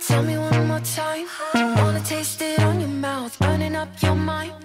Tell me one more time. Wanna taste it on your mouth, burning up your mind.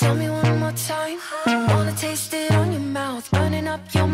Tell me one more time. Wanna taste it on your mouth, burning up your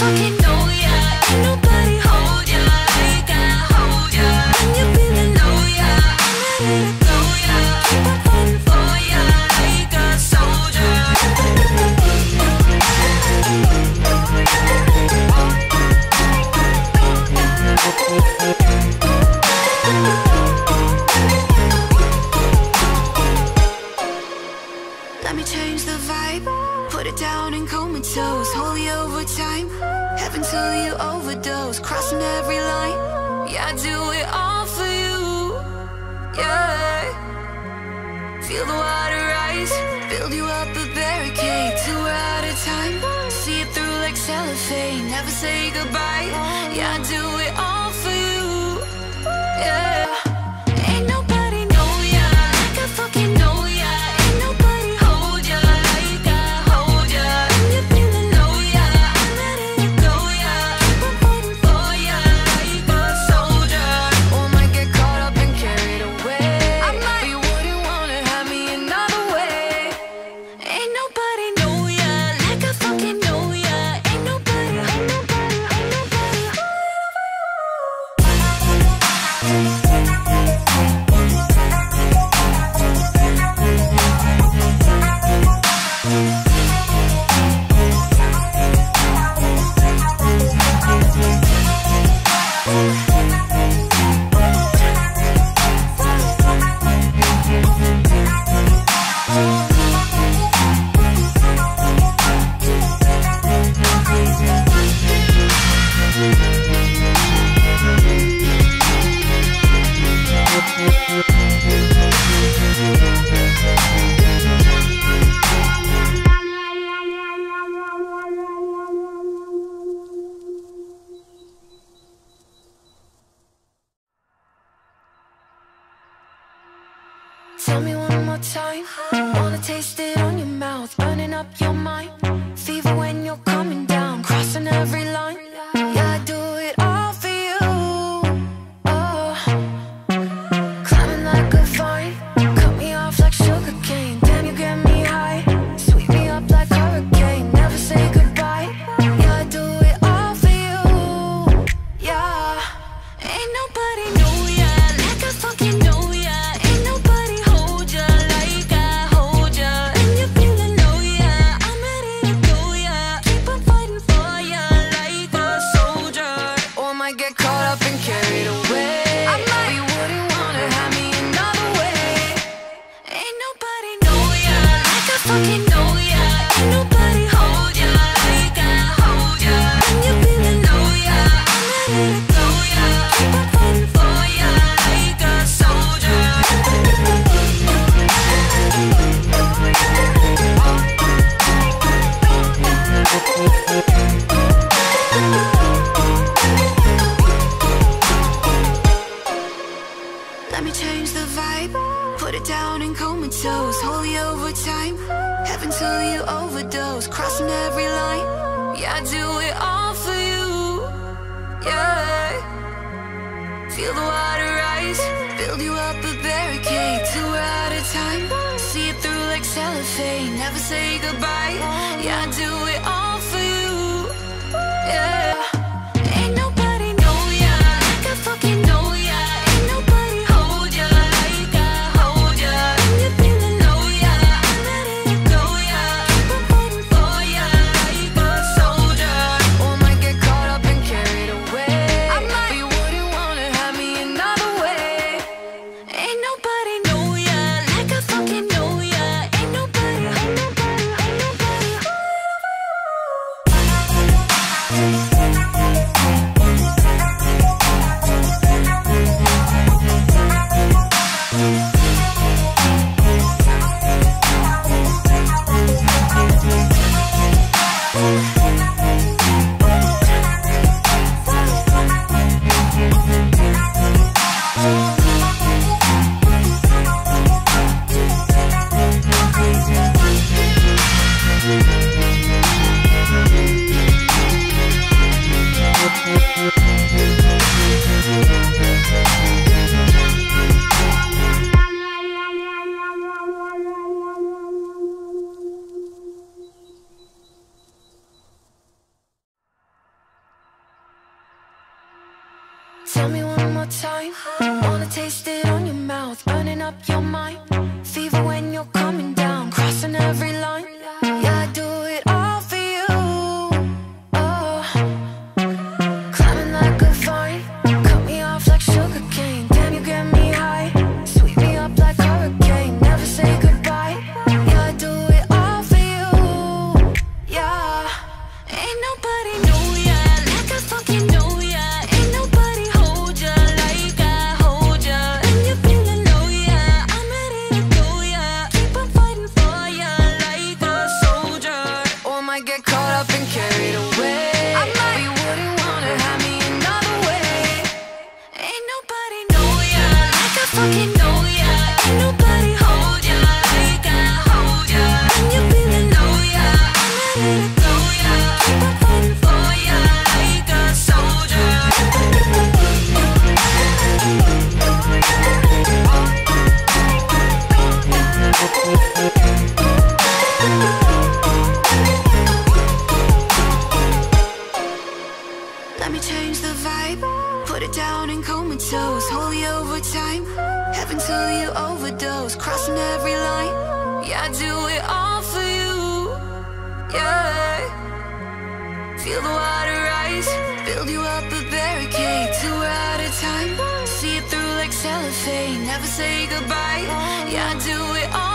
fucking up your been carried away. You wouldn't wanna have me another way. Ain't nobody know ya like I fucking know ya. Ain't nobody hold ya like I hold ya. You feeling ya. I'm yeah. Feel the water rise, build you up a barricade. Till we're out of time, see it through like cellophane. Never say goodbye, yeah, I do it all.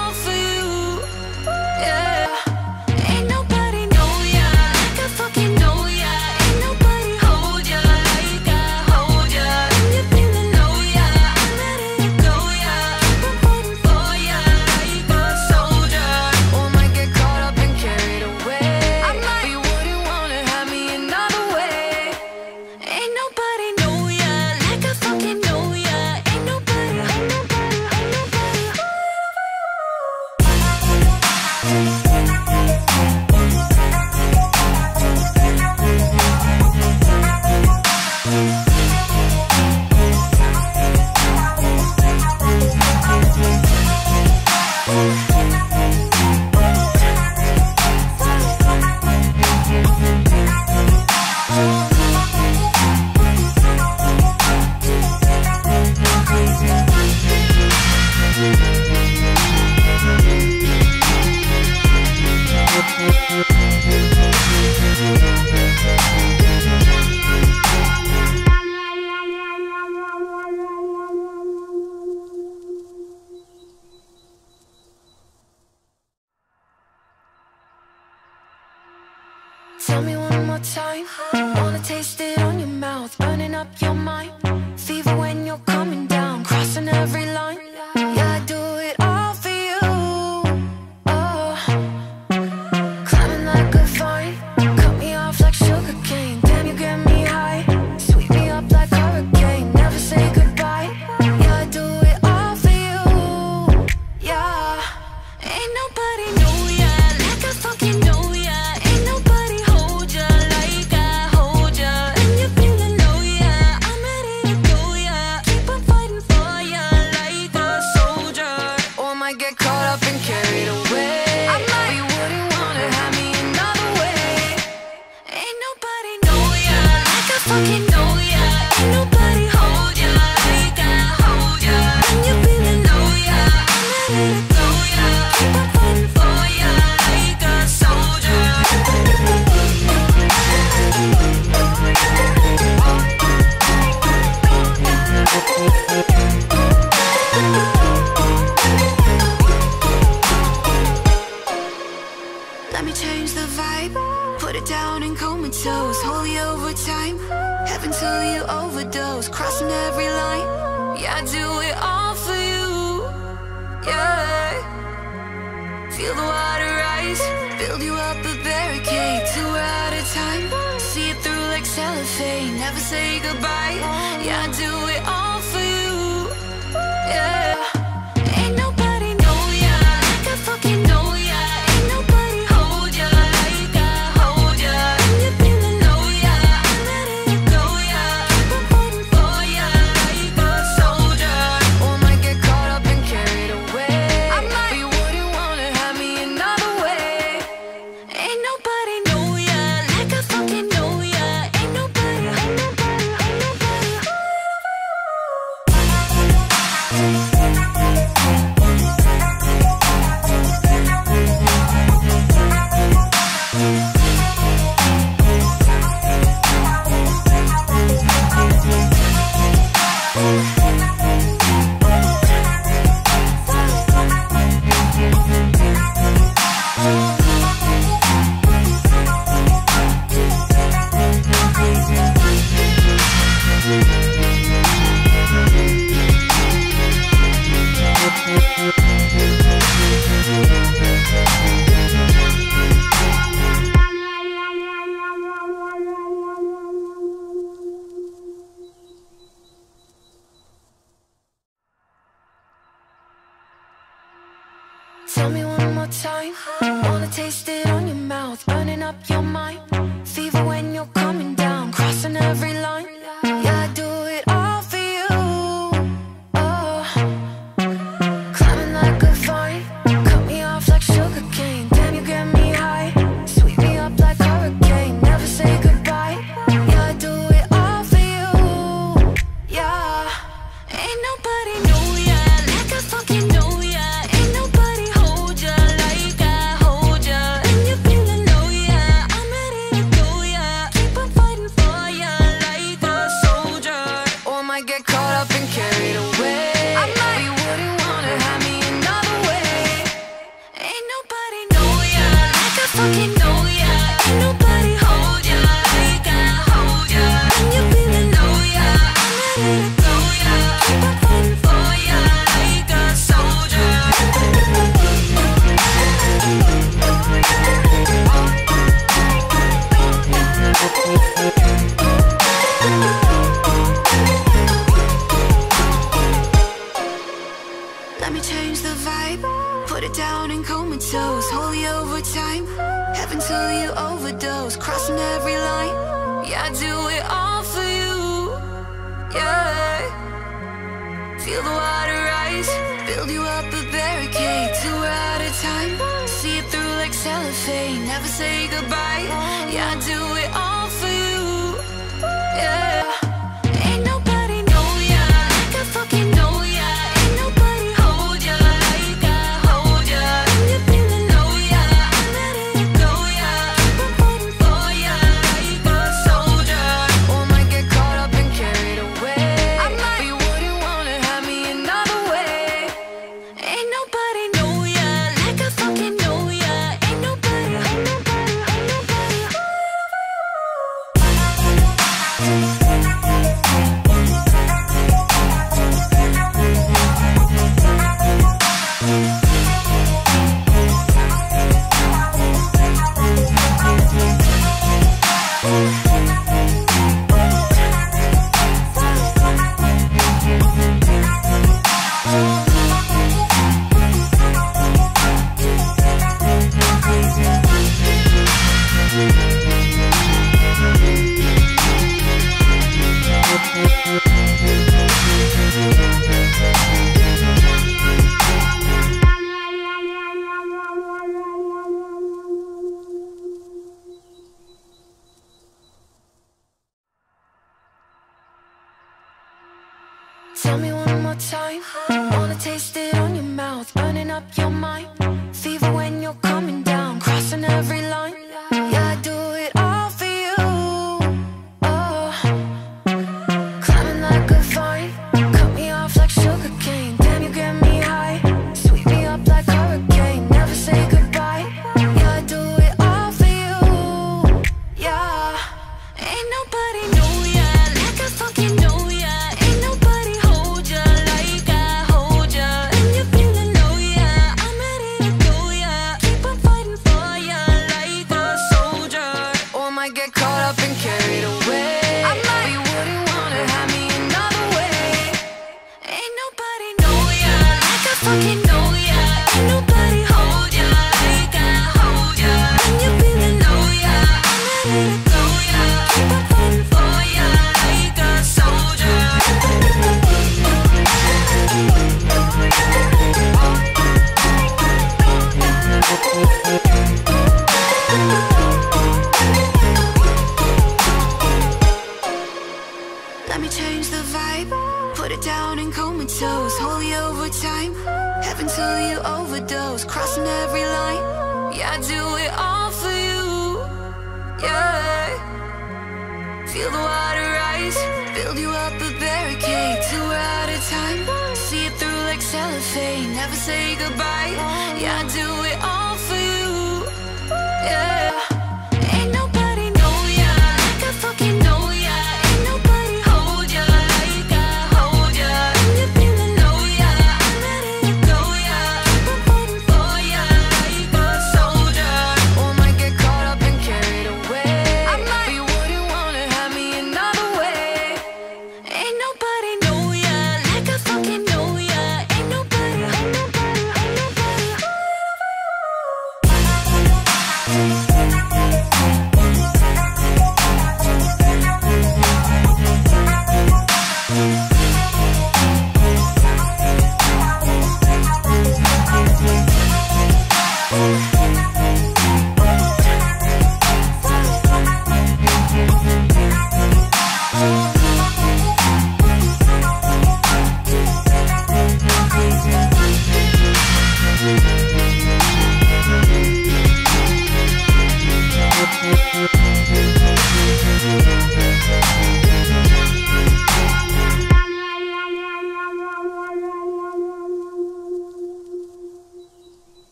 Cellophane, never say goodbye. Yeah, I do it all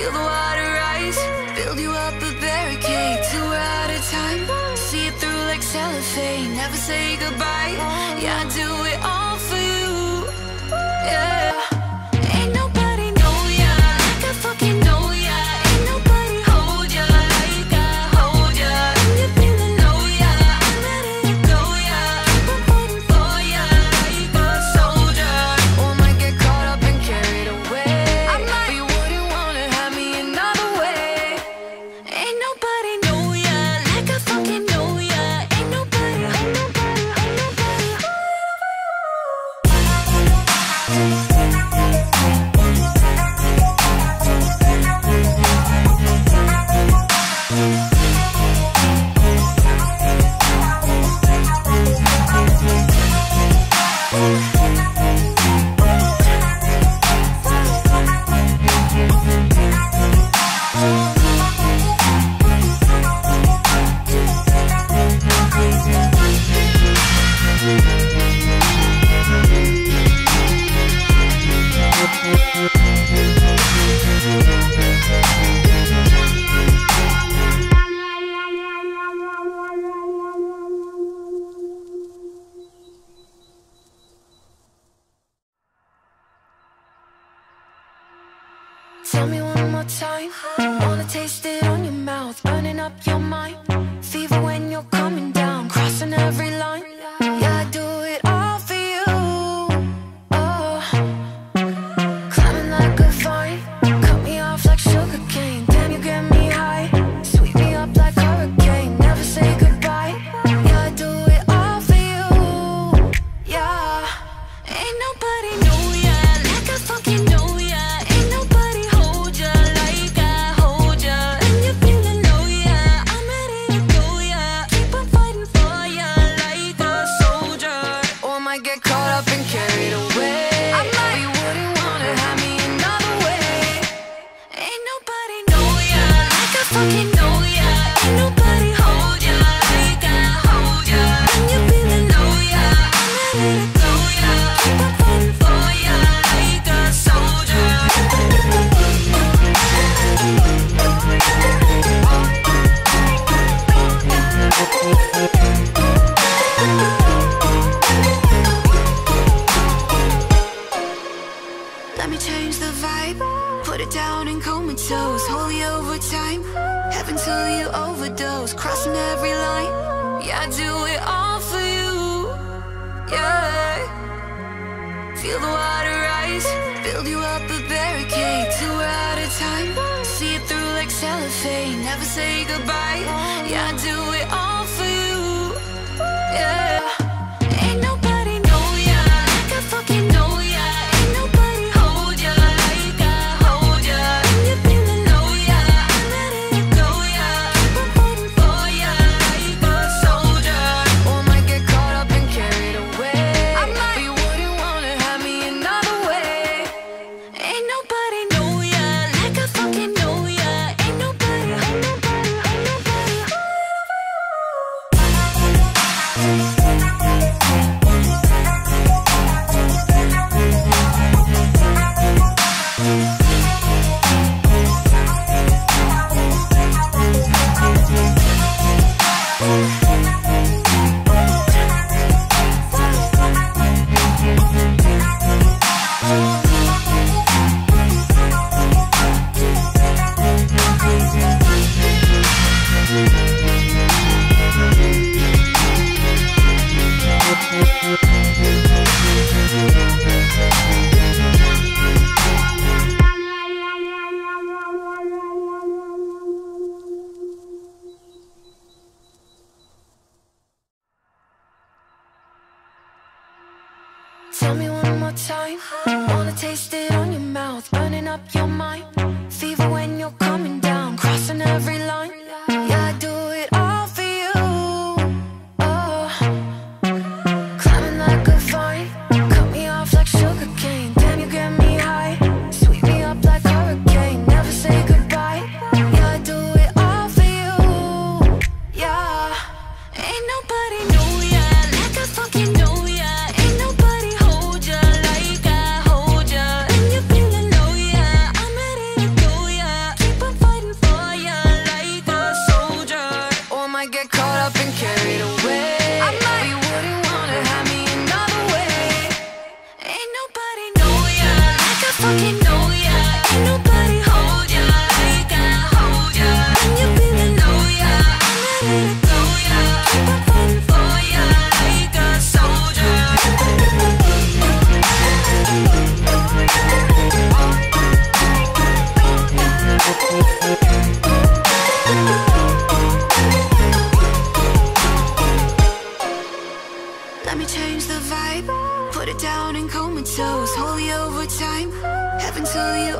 Feel the water rise, build you up a barricade. Till we're out of time, see it through like cellophane. Never say goodbye. Yeah, I do it.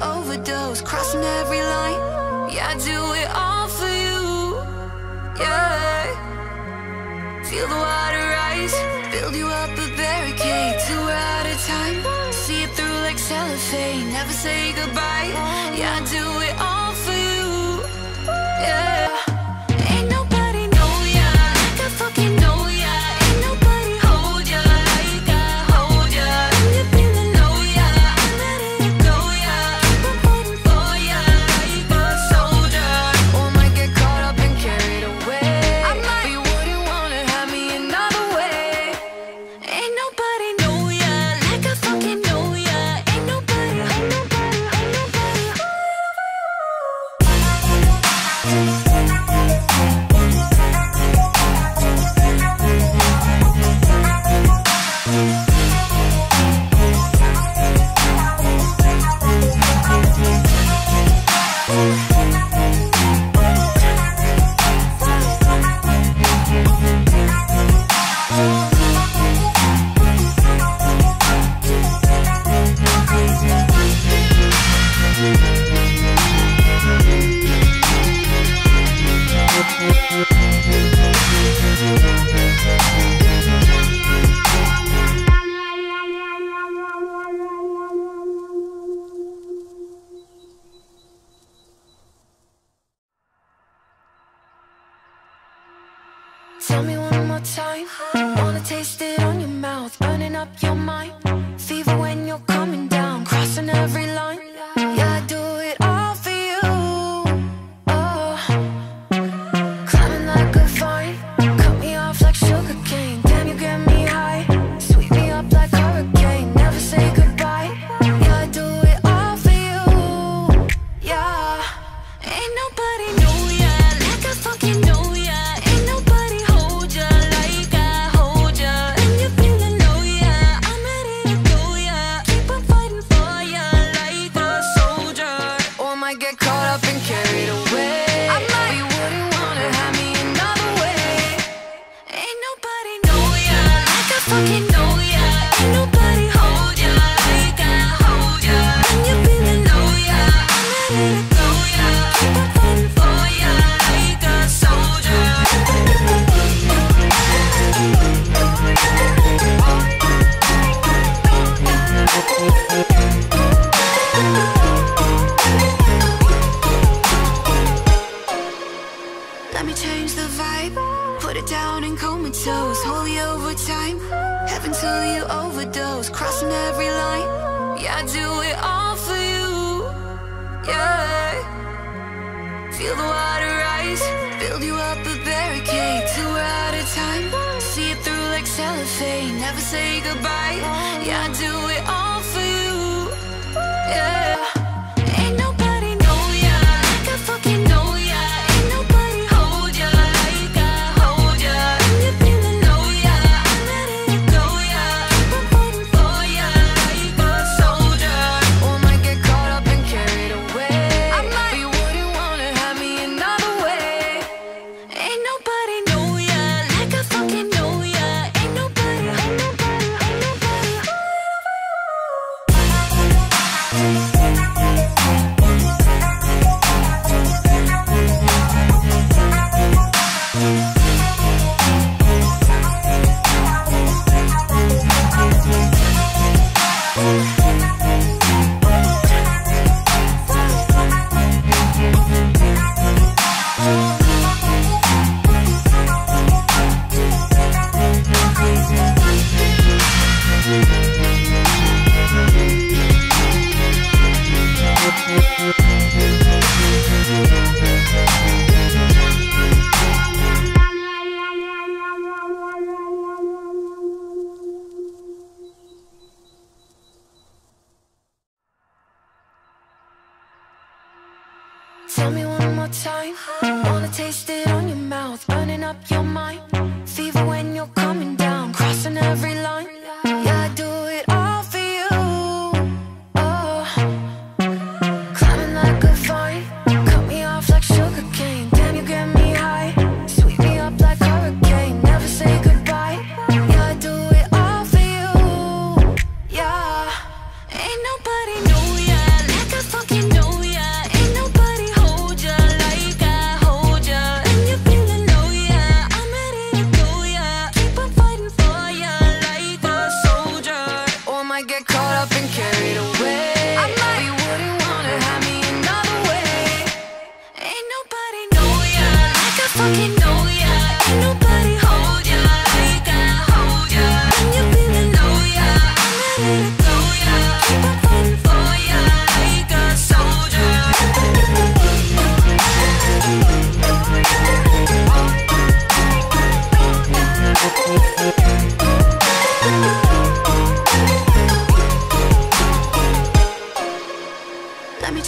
overdose, crossing every line. Yeah, I do it all for you. Yeah. Feel the water rise, build you up a barricade, two at a time. See it through like cellophane, never say goodbye. Yeah, I do it.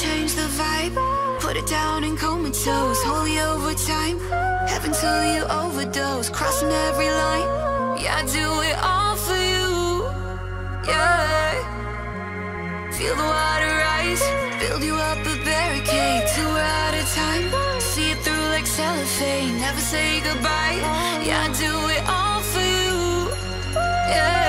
change the vibe. Put it down and comatose Holy overtime Heaven till you overdose. Crossing every line. Yeah, I do it all for you. Yeah. Feel the water rise. Build you up a barricade. Two at a time. See it through like cellophane. Never say goodbye. Yeah, I do it all for you. Yeah.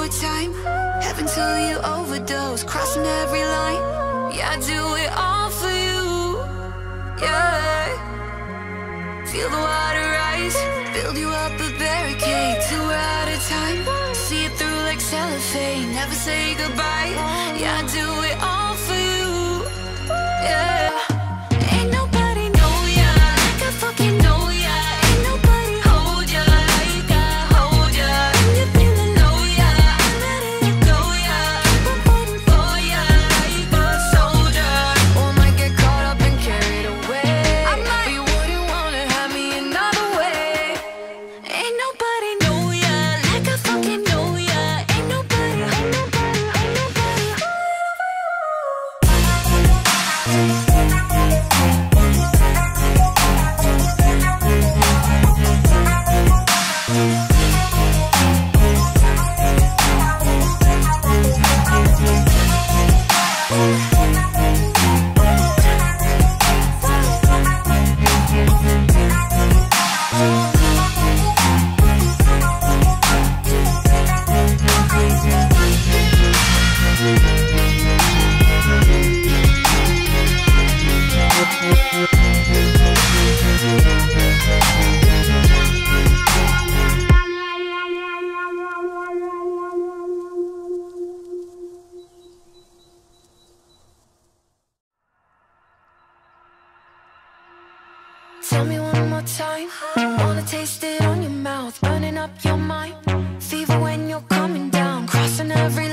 Over time, Heaven till you overdose Crossing every line. Yeah, I do it all for you. Yeah. Feel the water rise Build you up a barricade Two at a time. See it through like cellophane Never say goodbye. Yeah, I do it all for you. Yeah.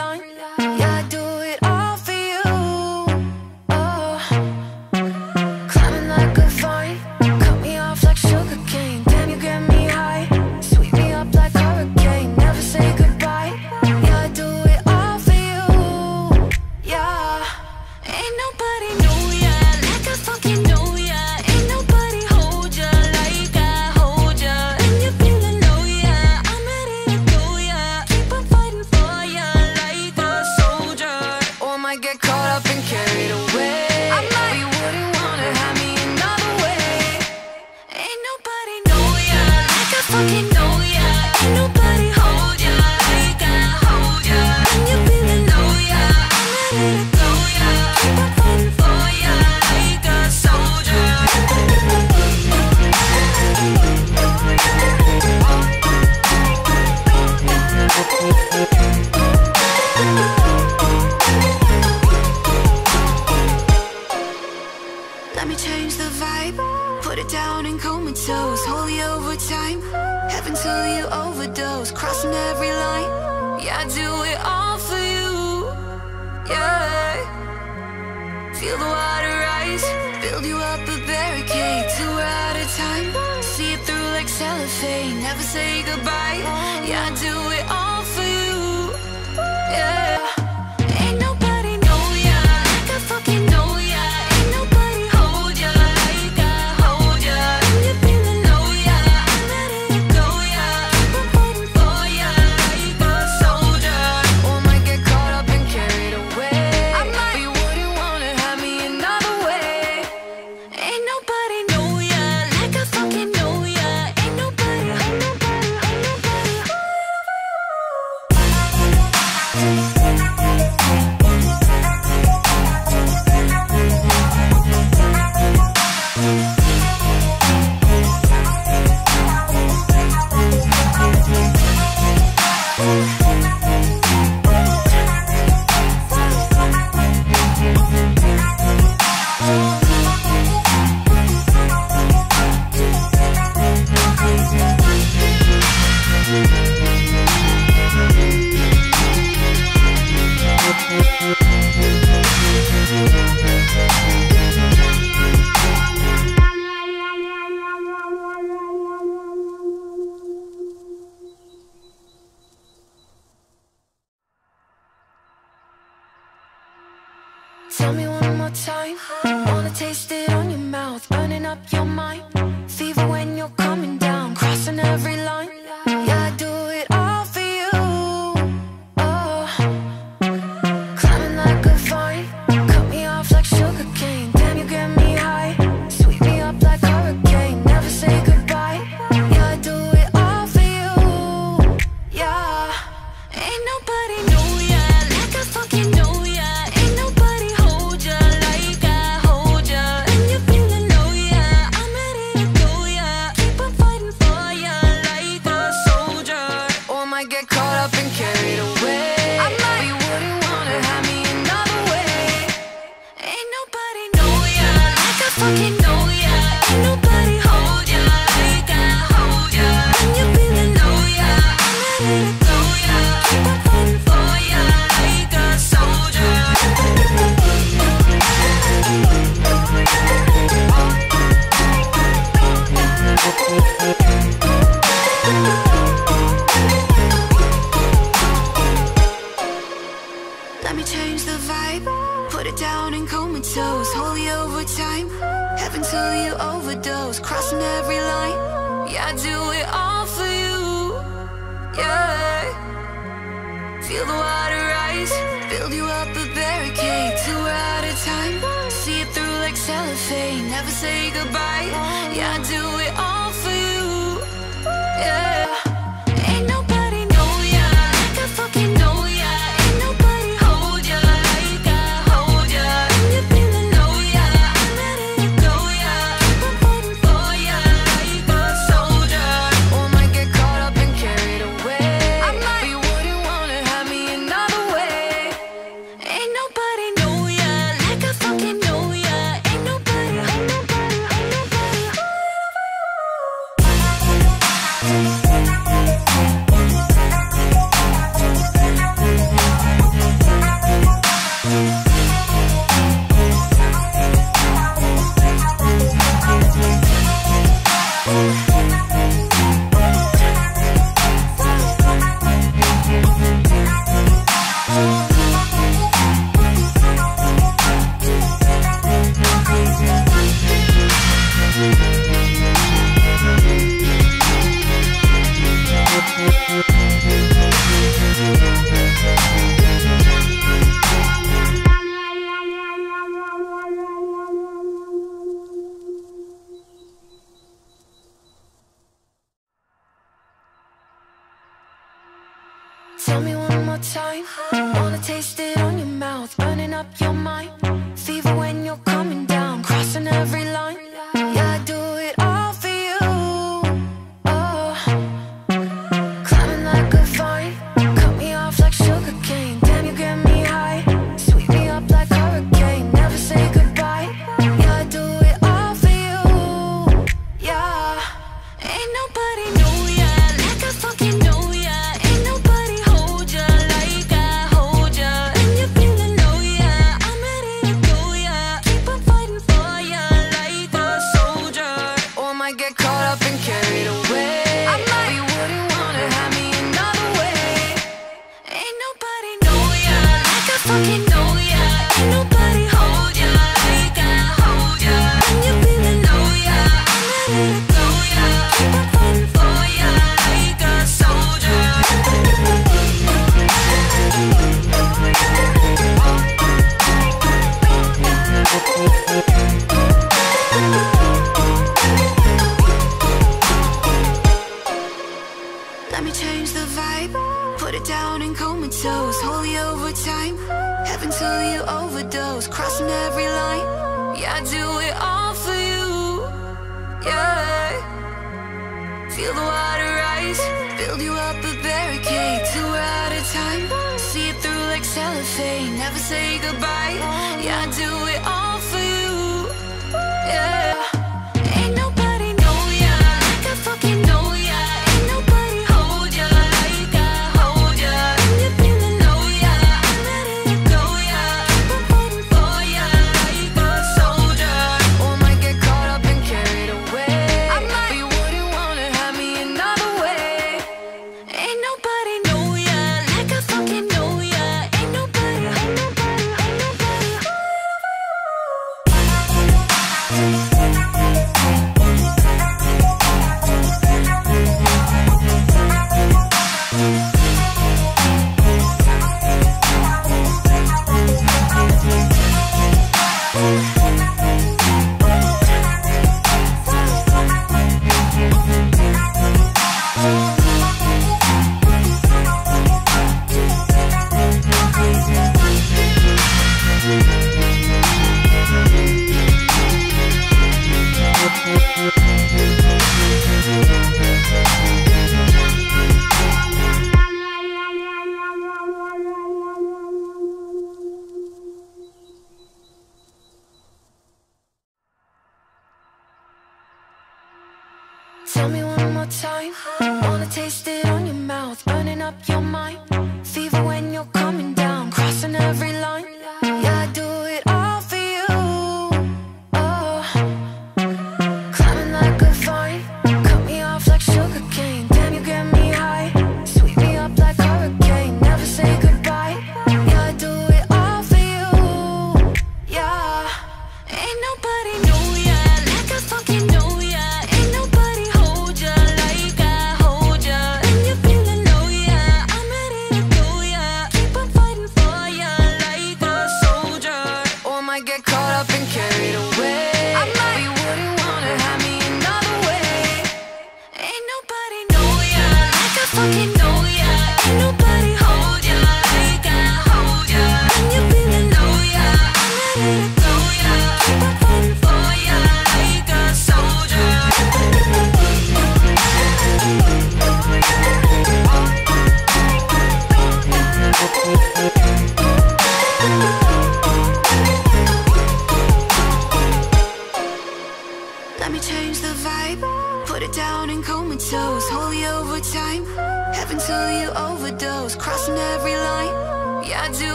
line.